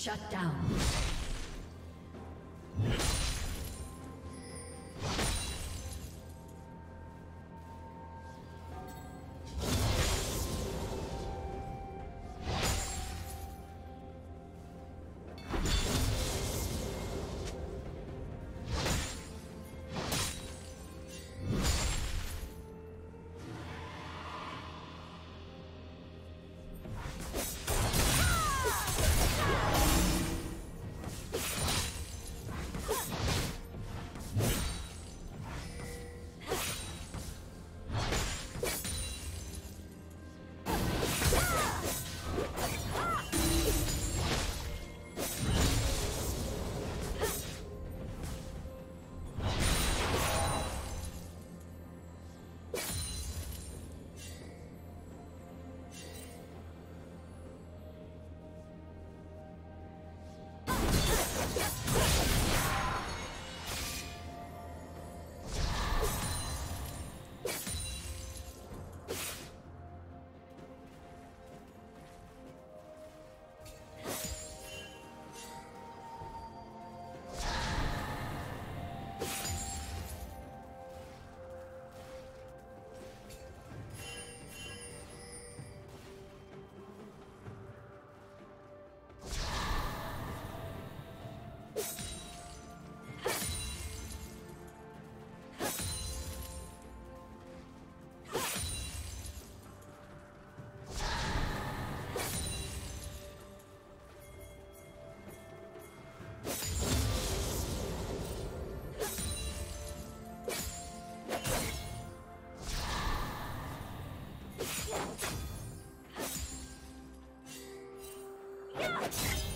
Shut down. Red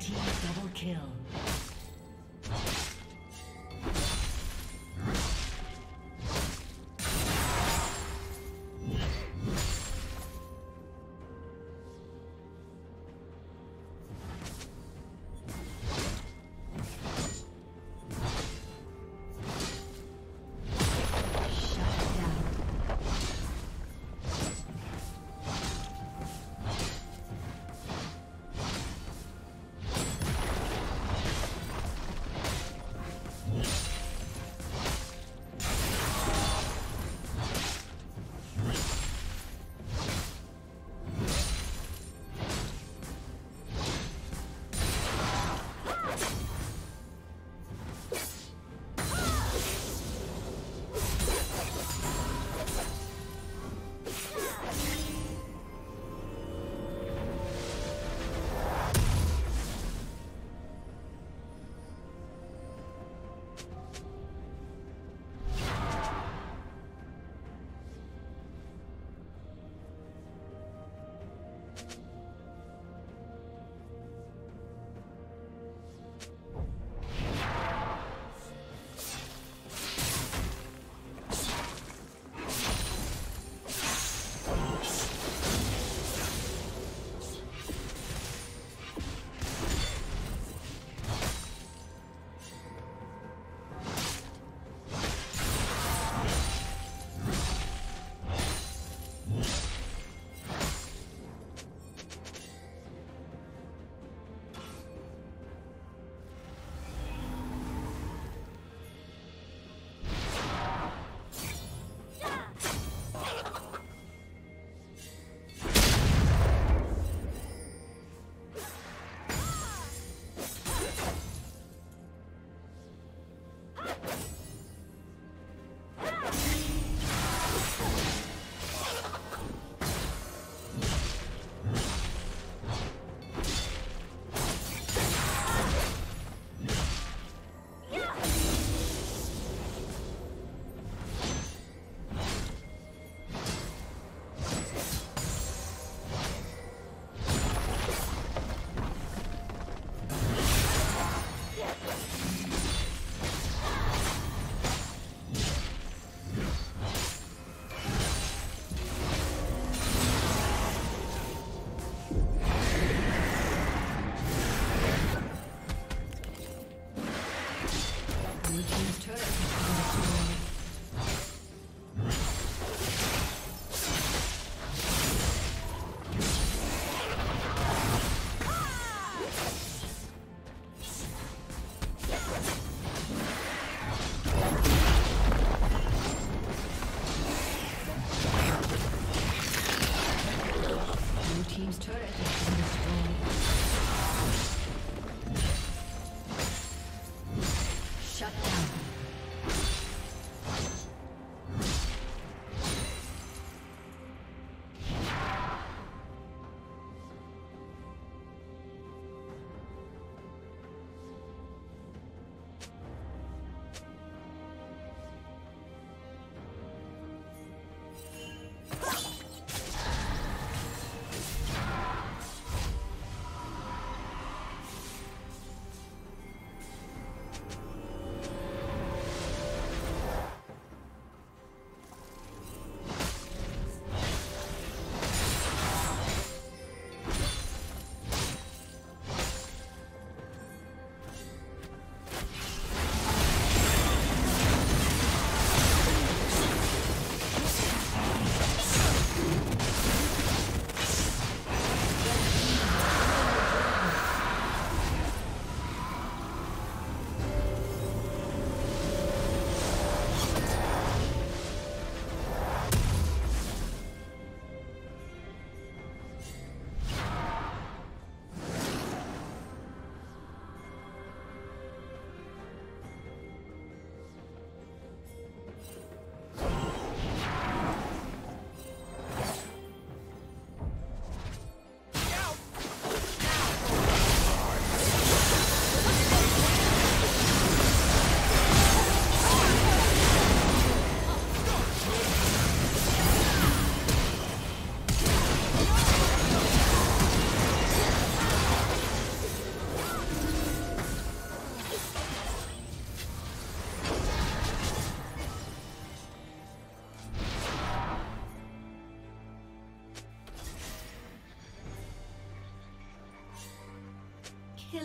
team double kill.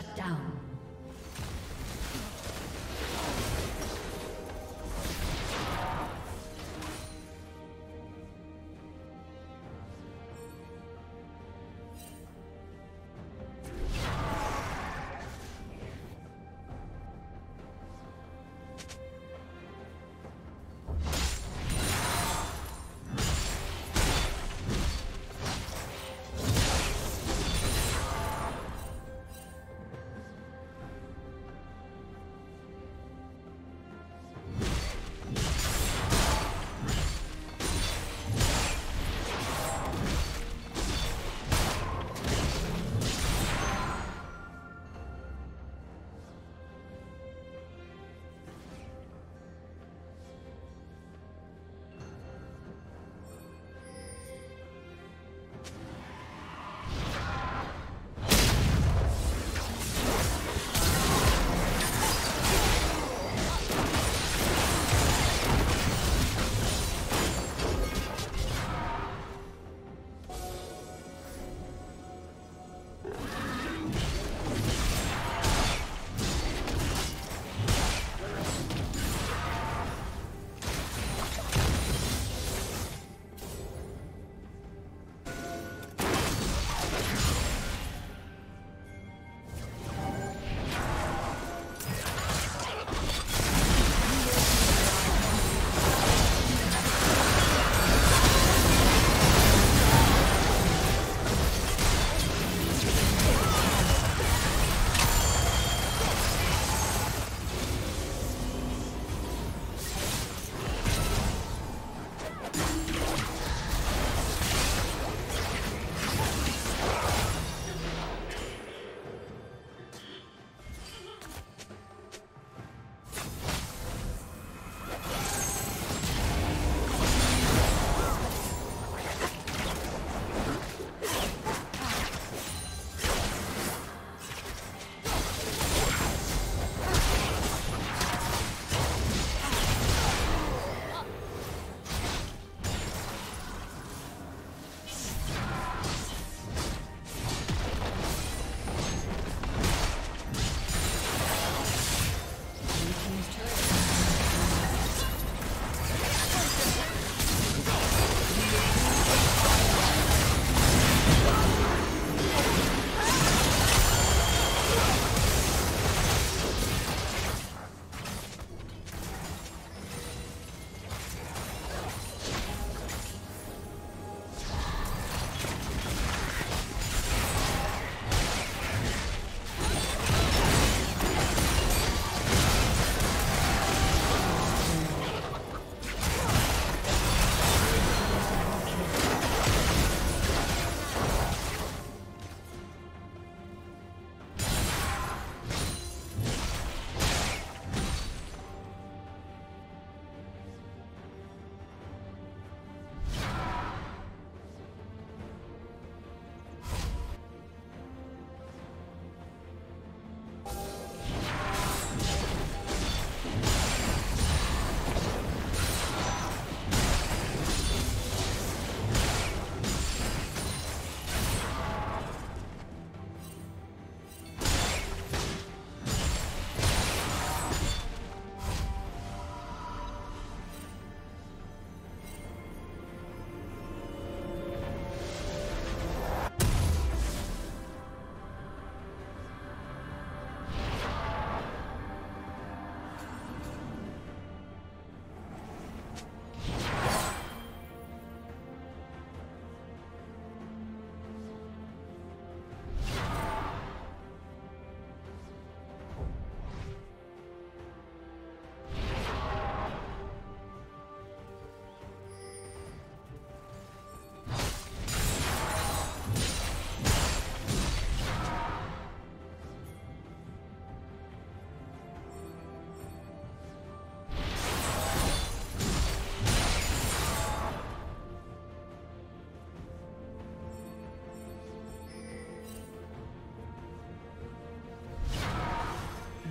Shut down.